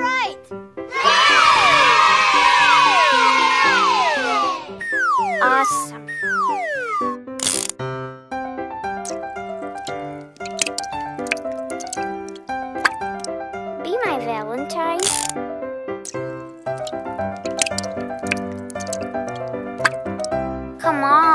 right! Awesome. Be my Valentine. Come on.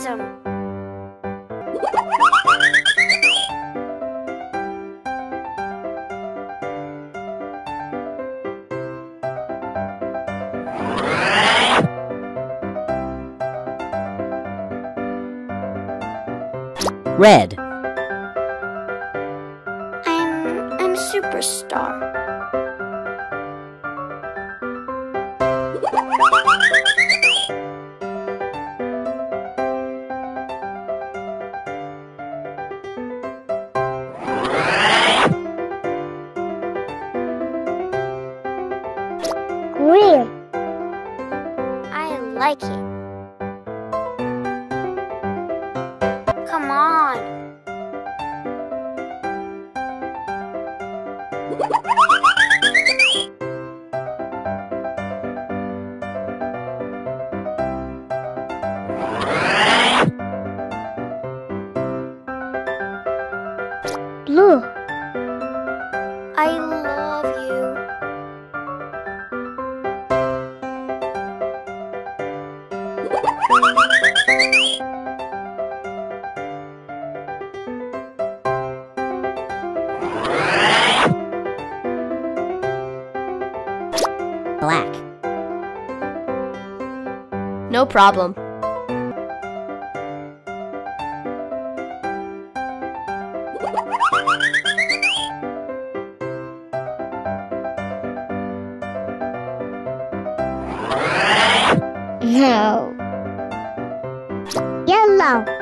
Awesome. Red. I'm I'm a superstar. Like it. Come on. Black. No problem. No. 到